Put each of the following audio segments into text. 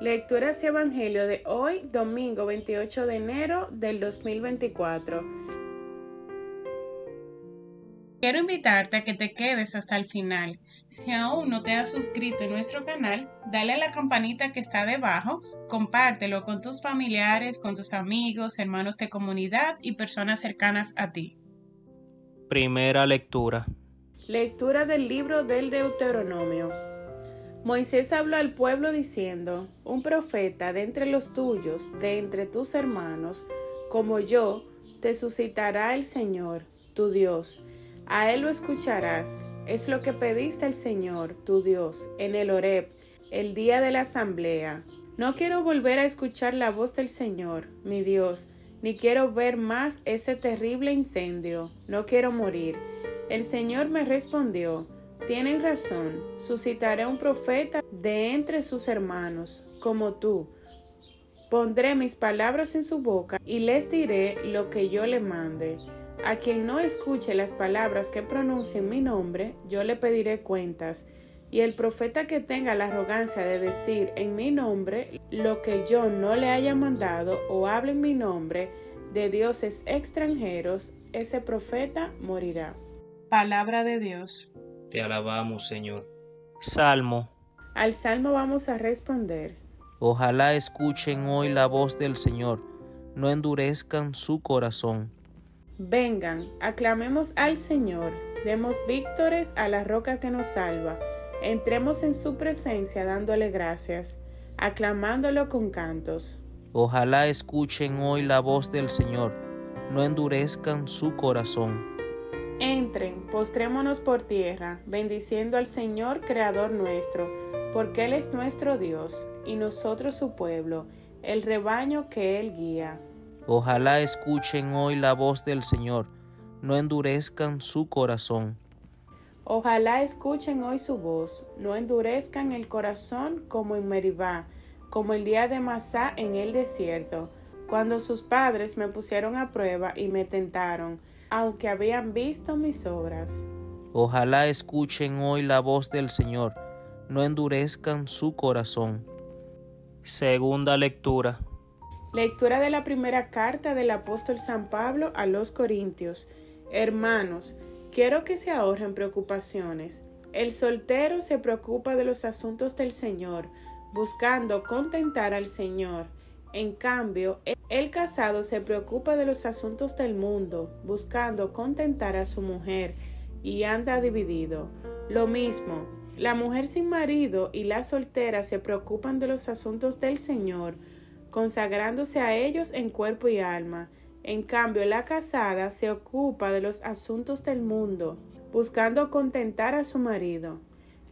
Lecturas y Evangelio de hoy, domingo 28 de enero del 2024. Quiero invitarte a que te quedes hasta el final. Si aún no te has suscrito en nuestro canal, dale a la campanita que está debajo, compártelo con tus familiares, con tus amigos, hermanos de comunidad y personas cercanas a ti. Primera lectura. Lectura del libro del Deuteronomio. Moisés habló al pueblo diciendo, Un profeta de entre los tuyos, de entre tus hermanos, como yo, te suscitará el Señor, tu Dios. A él lo escucharás. Es lo que pediste al Señor, tu Dios, en el Horeb, el día de la asamblea. No quiero volver a escuchar la voz del Señor, mi Dios, ni quiero ver más ese terrible incendio. No quiero morir. El Señor me respondió, tienen razón, suscitaré un profeta de entre sus hermanos, como tú. Pondré mis palabras en su boca y les diré lo que yo le mande. A quien no escuche las palabras que pronuncien mi nombre, yo le pediré cuentas. Y el profeta que tenga la arrogancia de decir en mi nombre lo que yo no le haya mandado o hable en mi nombre de dioses extranjeros, ese profeta morirá. Palabra de Dios. Te alabamos, Señor. Salmo. Al salmo vamos a responder. Ojalá escuchen hoy la voz del Señor, no endurezcan su corazón. Vengan, aclamemos al Señor, demos víctores a la roca que nos salva, entremos en su presencia dándole gracias, aclamándolo con cantos. Ojalá escuchen hoy la voz del Señor, no endurezcan su corazón. Entren, postrémonos por tierra, bendiciendo al Señor Creador nuestro, porque Él es nuestro Dios, y nosotros su pueblo, el rebaño que Él guía. Ojalá escuchen hoy la voz del Señor, no endurezcan su corazón. Ojalá escuchen hoy su voz, no endurezcan el corazón como en Meribá, como el día de Masá en el desierto, cuando sus padres me pusieron a prueba y me tentaron, aunque habían visto mis obras. Ojalá escuchen hoy la voz del Señor, no endurezcan su corazón. Segunda lectura. Lectura de la primera carta del apóstol San Pablo a los Corintios. Hermanos, quiero que se ahorren preocupaciones. El soltero se preocupa de los asuntos del Señor, buscando contentar al Señor. En cambio, el casado se preocupa de los asuntos del mundo, buscando contentar a su mujer, y anda dividido. Lo mismo, la mujer sin marido y la soltera se preocupan de los asuntos del Señor, consagrándose a ellos en cuerpo y alma. En cambio, la casada se ocupa de los asuntos del mundo, buscando contentar a su marido.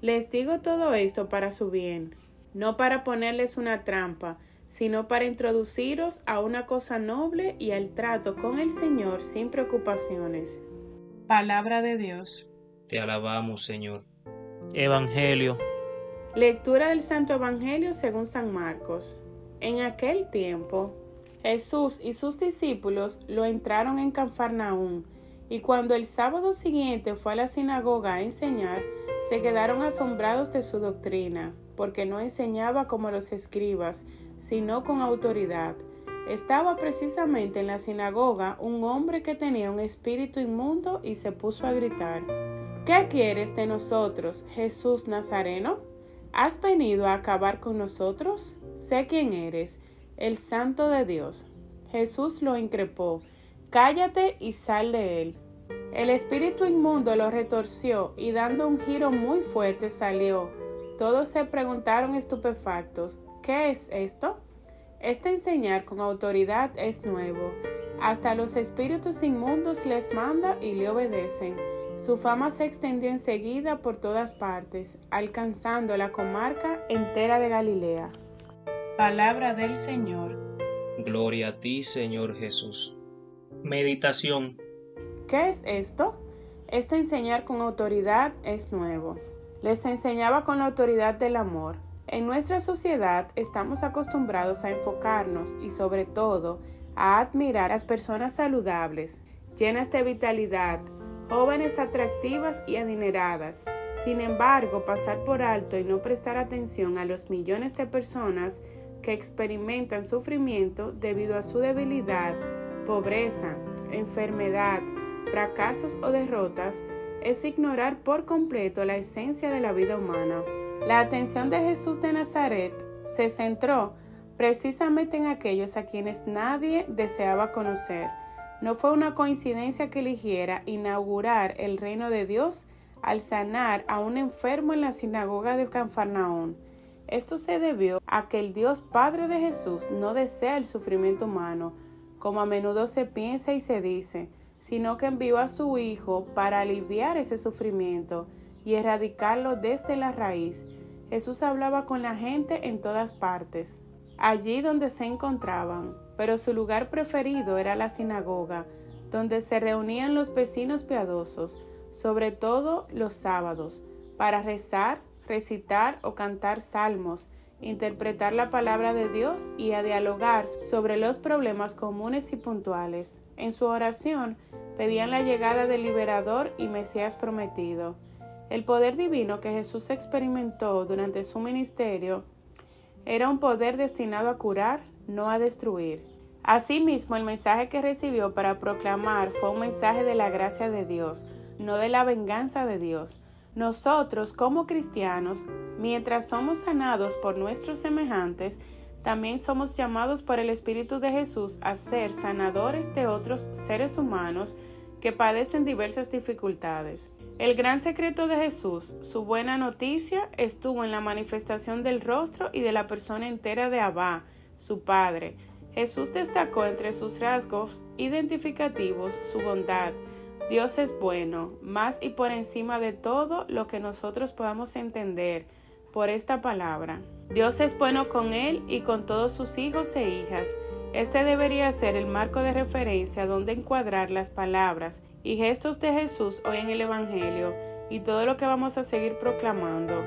Les digo todo esto para su bien, no para ponerles una trampa, sino para introduciros a una cosa noble y al trato con el Señor sin preocupaciones. Palabra de Dios. Te alabamos, Señor. Evangelio. Lectura del Santo Evangelio según San Marcos. En aquel tiempo, Jesús y sus discípulos lo entraron en Cafarnaún, y cuando el sábado siguiente fue a la sinagoga a enseñar, se quedaron asombrados de su doctrina, porque no enseñaba como los escribas, sino con autoridad. Estaba precisamente en la sinagoga un hombre que tenía un espíritu inmundo y se puso a gritar ¿Qué quieres de nosotros, Jesús Nazareno? ¿Has venido a acabar con nosotros? Sé quién eres, el santo de Dios. Jesús lo increpó Cállate y sal de él. El espíritu inmundo lo retorció y dando un giro muy fuerte salió. Todos se preguntaron estupefactos ¿Qué es esto? Este enseñar con autoridad es nuevo. Hasta los espíritus inmundos les manda y le obedecen. Su fama se extendió enseguida por todas partes, alcanzando la comarca entera de Galilea. Palabra del Señor. Gloria a ti, Señor Jesús. Meditación. ¿Qué es esto? Este enseñar con autoridad es nuevo. Les enseñaba con la autoridad del amor en nuestra sociedad estamos acostumbrados a enfocarnos y sobre todo a admirar a las personas saludables, llenas de vitalidad, jóvenes atractivas y adineradas. Sin embargo, pasar por alto y no prestar atención a los millones de personas que experimentan sufrimiento debido a su debilidad, pobreza, enfermedad, fracasos o derrotas, es ignorar por completo la esencia de la vida humana. La atención de Jesús de Nazaret se centró precisamente en aquellos a quienes nadie deseaba conocer. No fue una coincidencia que eligiera inaugurar el reino de Dios al sanar a un enfermo en la sinagoga de Canfarnaón. Esto se debió a que el Dios Padre de Jesús no desea el sufrimiento humano, como a menudo se piensa y se dice, sino que envió a su Hijo para aliviar ese sufrimiento y erradicarlo desde la raíz. Jesús hablaba con la gente en todas partes, allí donde se encontraban, pero su lugar preferido era la sinagoga, donde se reunían los vecinos piadosos, sobre todo los sábados, para rezar, recitar o cantar salmos, interpretar la palabra de Dios y a dialogar sobre los problemas comunes y puntuales. En su oración pedían la llegada del liberador y Mesías prometido. El poder divino que Jesús experimentó durante su ministerio era un poder destinado a curar, no a destruir. Asimismo, el mensaje que recibió para proclamar fue un mensaje de la gracia de Dios, no de la venganza de Dios. Nosotros, como cristianos, mientras somos sanados por nuestros semejantes, también somos llamados por el Espíritu de Jesús a ser sanadores de otros seres humanos que padecen diversas dificultades. El gran secreto de Jesús, su buena noticia, estuvo en la manifestación del rostro y de la persona entera de Abba, su Padre. Jesús destacó entre sus rasgos identificativos su bondad, Dios es bueno, más y por encima de todo lo que nosotros podamos entender por esta palabra. Dios es bueno con él y con todos sus hijos e hijas. Este debería ser el marco de referencia donde encuadrar las palabras y gestos de Jesús hoy en el Evangelio y todo lo que vamos a seguir proclamando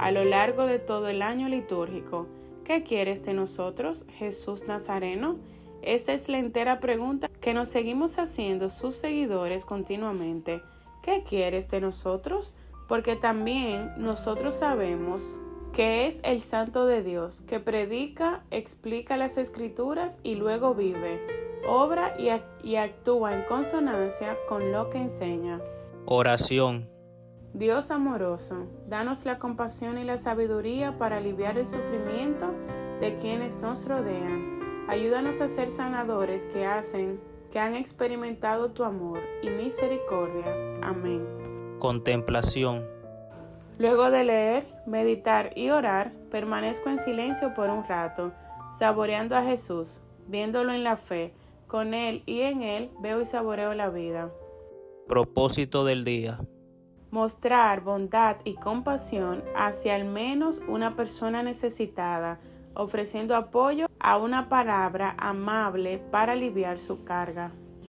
a lo largo de todo el año litúrgico. ¿Qué quieres de nosotros, Jesús Nazareno? Esa es la entera pregunta que nos seguimos haciendo sus seguidores continuamente. ¿Qué quieres de nosotros? Porque también nosotros sabemos que es el Santo de Dios, que predica, explica las escrituras y luego vive, obra y, actúa en consonancia con lo que enseña. Oración. Dios amoroso, danos la compasión y la sabiduría para aliviar el sufrimiento de quienes nos rodean Ayúdanos a ser sanadores que hacen, que han experimentado tu amor y misericordia. Amén. Contemplación. Luego de leer, meditar y orar, permanezco en silencio por un rato, saboreando a Jesús, viéndolo en la fe. Con Él y en Él veo y saboreo la vida. Propósito del día. Mostrar bondad y compasión hacia al menos una persona necesitada ofreciendo apoyo a una palabra amable para aliviar su carga.